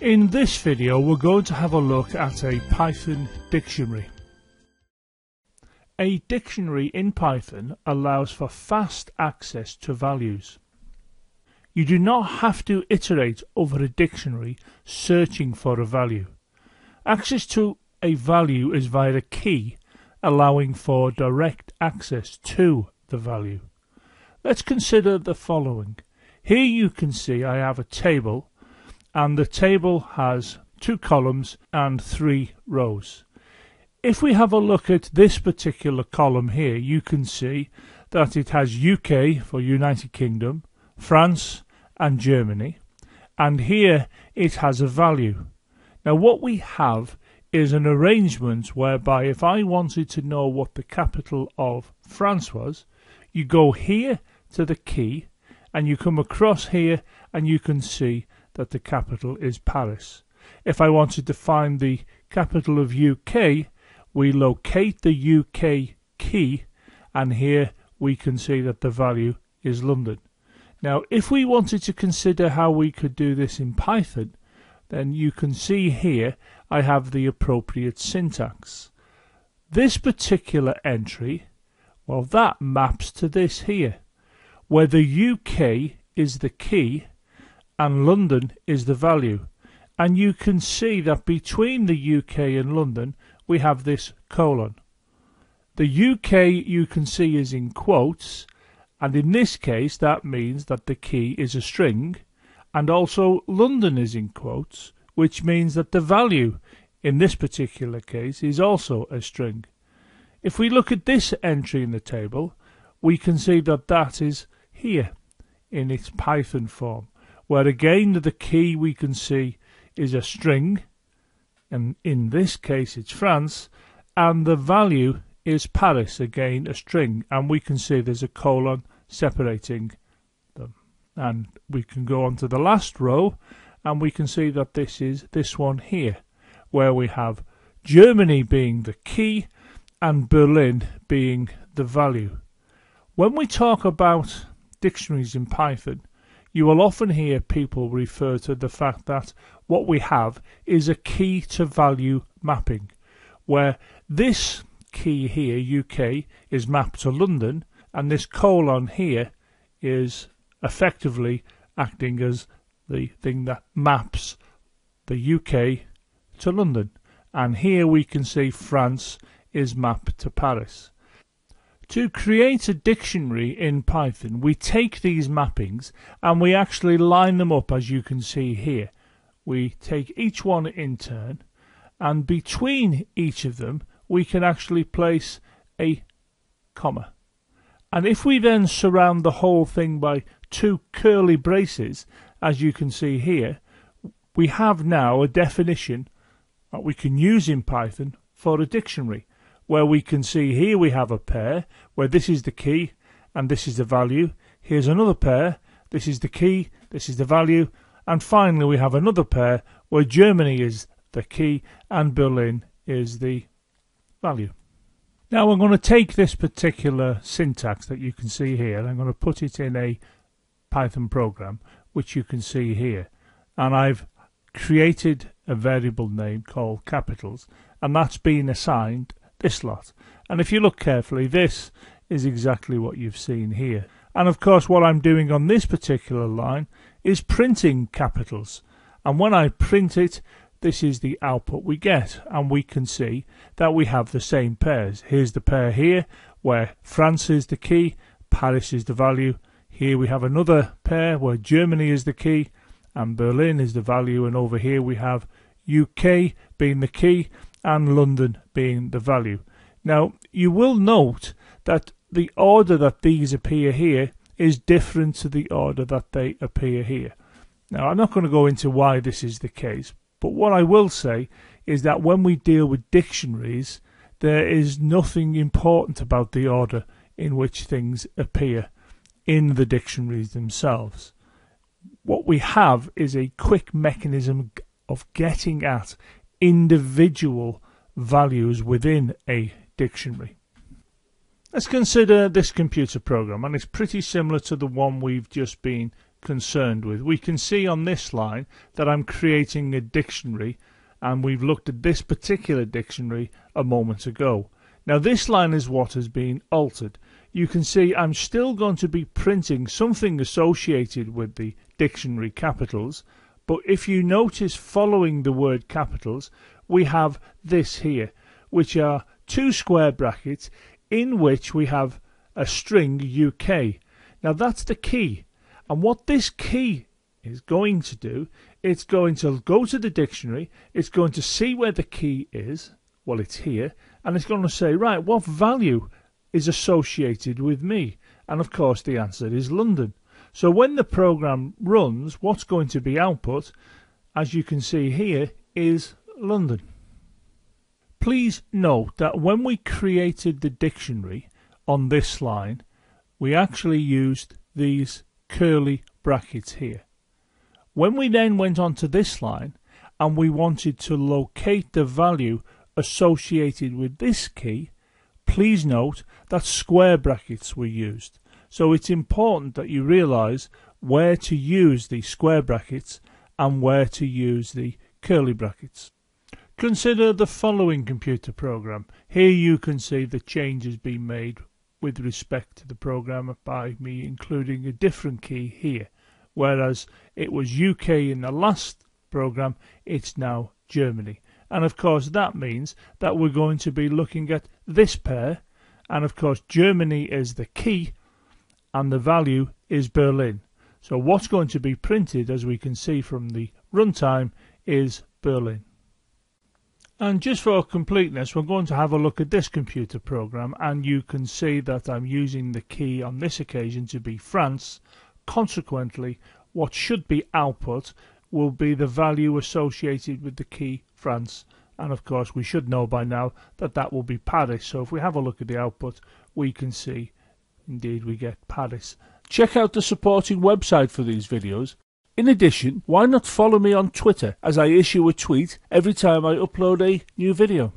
In this video we're going to have a look at a Python dictionary. A dictionary in Python allows for fast access to values. You do not have to iterate over a dictionary searching for a value. Access to a value is via a key allowing for direct access to the value. Let's consider the following. Here you can see I have a table and the table has two columns and three rows. If we have a look at this particular column here, you can see that it has UK for United Kingdom, France and Germany, and here it has a value. Now what we have is an arrangement whereby if I wanted to know what the capital of France was, you go here to the key and you come across here and you can see that the capital is Paris. If I wanted to find the capital of UK, we locate the UK key and here we can see that the value is London. Now if we wanted to consider how we could do this in Python, then you can see here I have the appropriate syntax. This particular entry, well that maps to this here, where the UK is the key and London is the value. And you can see that between the UK and London we have this colon. The UK you can see is in quotes and in this case that means that the key is a string and also London is in quotes which means that the value in this particular case is also a string. If we look at this entry in the table we can see that that is here in its Python form where again the key we can see is a string and in this case it's France and the value is Paris again a string and we can see there's a colon separating them and we can go on to the last row and we can see that this is this one here where we have Germany being the key and Berlin being the value. When we talk about dictionaries in Python you will often hear people refer to the fact that what we have is a key to value mapping, where this key here, UK, is mapped to London, and this colon here is effectively acting as the thing that maps the UK to London. And here we can see France is mapped to Paris. To create a dictionary in Python, we take these mappings and we actually line them up as you can see here. We take each one in turn and between each of them we can actually place a comma. And if we then surround the whole thing by two curly braces, as you can see here, we have now a definition that we can use in Python for a dictionary where we can see here we have a pair where this is the key and this is the value. Here's another pair, this is the key, this is the value, and finally we have another pair where Germany is the key and Berlin is the value. Now I'm going to take this particular syntax that you can see here, I'm going to put it in a Python program which you can see here and I've created a variable name called capitals and that's been assigned this lot. And if you look carefully, this is exactly what you've seen here. And of course, what I'm doing on this particular line is printing capitals. And when I print it, this is the output we get. And we can see that we have the same pairs. Here's the pair here, where France is the key, Paris is the value. Here we have another pair where Germany is the key and Berlin is the value. And over here we have UK being the key and London being the value. Now, you will note that the order that these appear here is different to the order that they appear here. Now, I'm not going to go into why this is the case, but what I will say is that when we deal with dictionaries, there is nothing important about the order in which things appear in the dictionaries themselves. What we have is a quick mechanism of getting at individual values within a dictionary. Let's consider this computer program and it's pretty similar to the one we've just been concerned with. We can see on this line that I'm creating a dictionary and we've looked at this particular dictionary a moment ago. Now this line is what has been altered. You can see I'm still going to be printing something associated with the dictionary capitals but if you notice following the word capitals we have this here which are two square brackets in which we have a string UK. Now that's the key and what this key is going to do, it's going to go to the dictionary, it's going to see where the key is, well it's here, and it's going to say, right, what value is associated with me? And of course the answer is London. So when the program runs, what's going to be output, as you can see here, is London. Please note that when we created the dictionary on this line, we actually used these curly brackets here. When we then went on to this line and we wanted to locate the value associated with this key, please note that square brackets were used. So it's important that you realize where to use the square brackets and where to use the curly brackets. Consider the following computer program. Here you can see the changes being made with respect to the program by me including a different key here. Whereas it was UK in the last program, it's now Germany. And of course that means that we're going to be looking at this pair and of course Germany is the key and the value is Berlin. So what's going to be printed as we can see from the runtime is Berlin. And just for completeness, we're going to have a look at this computer program and you can see that I'm using the key on this occasion to be France. Consequently, what should be output will be the value associated with the key France. And of course, we should know by now that that will be Paris. So if we have a look at the output, we can see indeed we get Paris. Check out the supporting website for these videos in addition, why not follow me on Twitter as I issue a tweet every time I upload a new video?